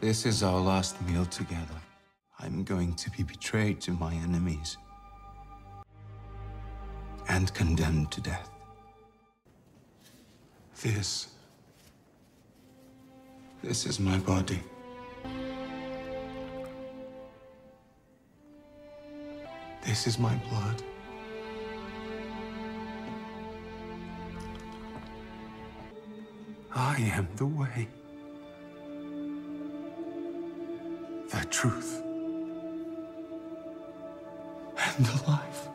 This is our last meal together. I'm going to be betrayed to my enemies and condemned to death. This. This is my body. This is my blood. I am the way, the truth, and the life.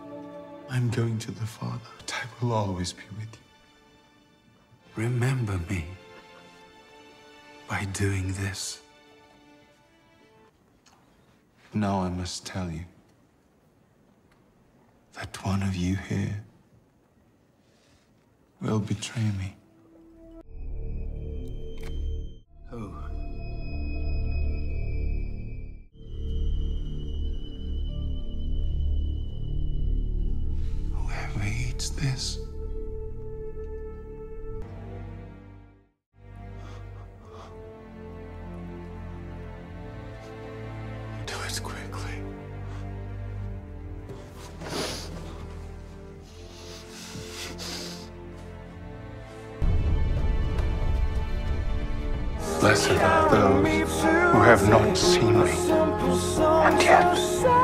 I'm going to the Father, but I will always be with you. Remember me by doing this. Now I must tell you that one of you here will betray me. Who? Whoever eats this. Do it quickly. Blessed are those who have not seen me and yet.